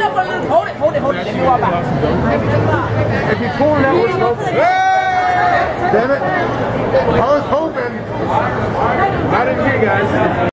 it up a little. Hold it, hold it, hold it. Let me walk. If you pull that one, damn it. I was hoping.